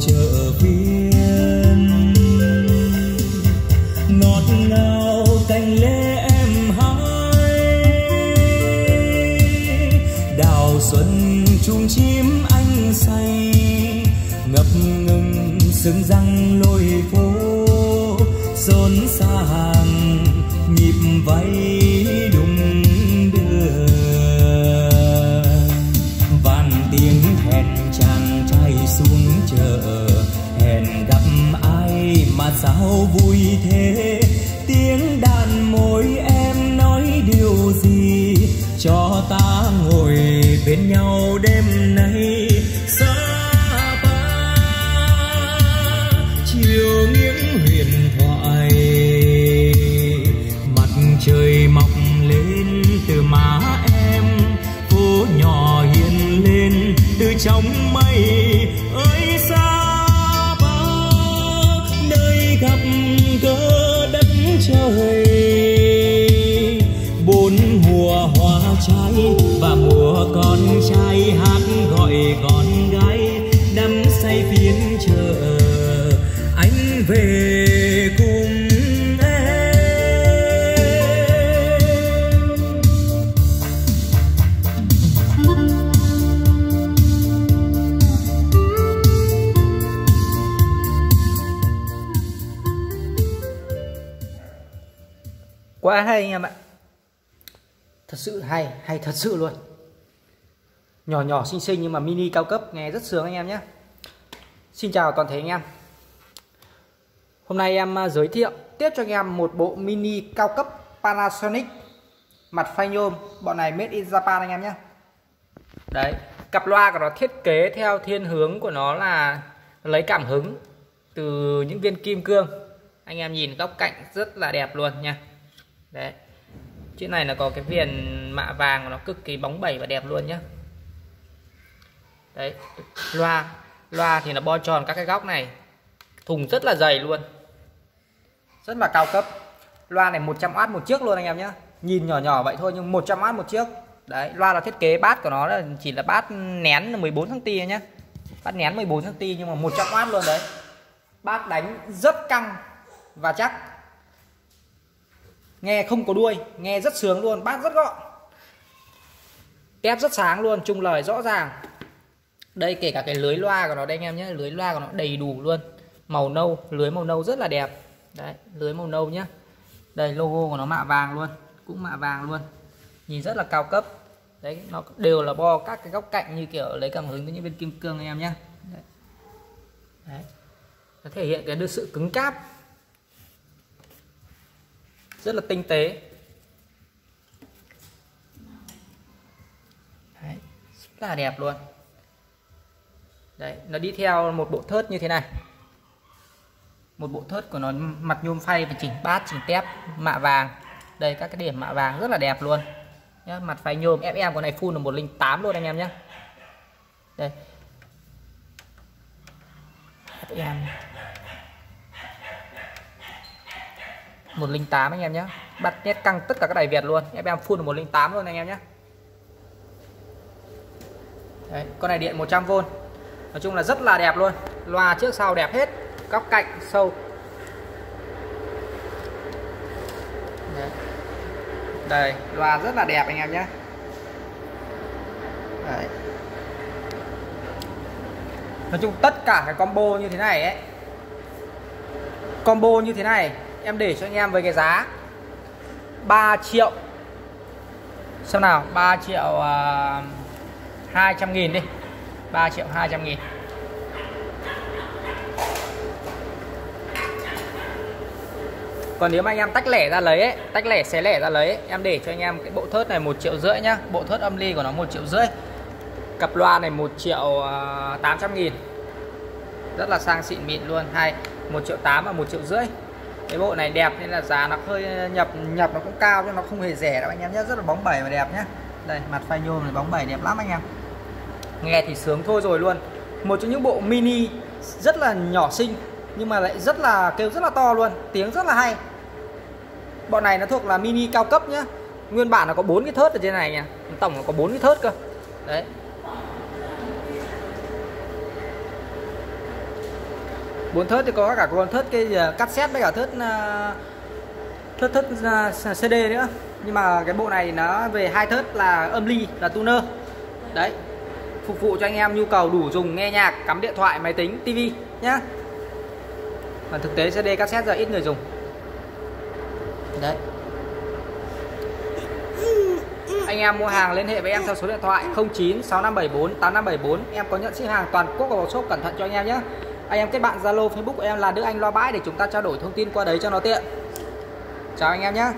chợ viên ngọt ngào cành lê em hái. Đào xuân chung chim anh say, ngập ngừng sừng răng lôi phố. Xôn xa hàng nhịp vây thế, tiếng đàn môi em nói điều gì? Cho ta ngồi bên nhau đêm nay, xa ba, chiều nghiêng huyền thoại. Mặt trời mọc lên từ má em, phố nhỏ hiện lên từ trong mây. Ơi, xa gặp gỡ đất trời. Quá hay anh em ạ. Thật sự hay hay thật sự luôn. Nhỏ nhỏ xinh xinh nhưng mà mini cao cấp, nghe rất sướng anh em nhé. Xin chào toàn thể anh em. Hôm nay em à, giới thiệu tiếp cho anh em một bộ mini cao cấp Panasonic mặt phay nhôm bọn này made in Japan anh em nhé. Đấy, cặp loa của nó thiết kế theo thiên hướng của nó là lấy cảm hứng từ những viên kim cương. Anh em nhìn góc cạnh rất là đẹp luôn nha đấy. Chiếc này là có cái viền mạ vàng của nó cực kỳ bóng bẩy và đẹp luôn nhá. Đấy. Loa loa thì là bo tròn các cái góc này. Thùng rất là dày luôn. Rất là cao cấp. Loa này 100W một chiếc luôn anh em nhé nhìn nhỏ nhỏ vậy thôi nhưng 100W một chiếc. Đấy, loa là thiết kế bát của nó là chỉ là bát nén là 14 ti nhé bát nén 14 cm nhưng mà 100W luôn đấy. Bát đánh rất căng và chắc nghe không có đuôi, nghe rất sướng luôn, bát rất gọn. Tép rất sáng luôn chung lời rõ ràng. Đây, kể cả cái lưới loa của nó đây anh em nhé, lưới loa của nó đầy đủ luôn. Màu nâu, lưới màu nâu rất là đẹp. Đấy, lưới màu nâu nhá đây, logo của nó mạ vàng luôn, cũng mạ vàng luôn. Nhìn rất là cao cấp. Đấy, nó đều là bo các cái góc cạnh như kiểu lấy cảm hứng từ những viên kim cương anh em nhé. Đấy. đấy. Nó thể hiện cái được sự cứng cáp rất là tinh tế. Đấy, rất là đẹp luôn. Đấy, nó đi theo một bộ thớt như thế này. Một bộ thớt của nó mặt nhôm phay và chỉnh bát chỉnh tép mạ vàng. Đây các cái điểm mạ vàng rất là đẹp luôn. Nhá, mặt phay nhôm FM của này full là 108 luôn anh em nhé đây. FM 108 anh em nhé. Bắt nét căng tất cả các đài Việt luôn. FM full là 108 luôn anh em nhé. Đấy, con này điện 100V Nói chung là rất là đẹp luôn. Loa trước sau đẹp hết. Góc cạnh sâu. Đấy. đây loa rất là đẹp anh em nhé. Đấy. Nói chung tất cả cái combo như thế này ấy combo như thế này em để cho anh em với cái giá 3 triệu. Xem nào 3 triệu à, uh, 200 nghìn đi. 3 triệu 200 nghìn. Còn nếu mà anh em tách lẻ ra lấy ấy, tách lẻ xé lẻ ra lấy ấy, em để cho anh em cái bộ thớt này một triệu rưỡi nhá. Bộ thớt âm ly của nó một triệu rưỡi. Cặp loa này một triệu à, uh, 800 nghìn. Rất là sang xịn mịn luôn. Hay một triệu tám và một triệu rưỡi cái bộ này đẹp nên là giá nó hơi ờ, nhập nhập nó cũng cao nhưng nó không hề rẻ đâu anh em nhé. Rất là bóng bẩy và đẹp nhé. Đây, mặt phai nhôm này bóng bẩy đẹp lắm anh em. Nghe thì sướng thôi rồi luôn. Một trong những bộ mini rất là nhỏ xinh nhưng mà lại rất là kêu rất là to luôn, tiếng rất là hay. Bọn này nó thuộc là mini cao cấp nhá nguyên bản nó có bốn cái thớt ở trên này nha tổng nó có bốn cái thớt cơ. Đấy. Bốn thớt thì có cả con thớt cái ờ, cassette với cả thớt ờ, thớt thớt ờ, CD nữa. Nhưng mà cái bộ này nó về hai thớt là âm ly, là tuner. Đấy, phục vụ cho anh em nhu cầu đủ dùng, nghe nhạc, cắm điện thoại, máy tính tivi nhá. Mà thực tế CD cassette giờ ít người dùng. Đấy. Anh em mua hàng liên hệ với em theo số điện thoại 09 6574 8574 em có nhận ship hàng toàn quốc và shop cẩn thận cho anh em nhé anh em kết bạn Zalo, Facebook của em là Đức Anh Loa Bãi để chúng ta trao đổi thông tin qua đấy cho nó tiện. Chào anh em nhé.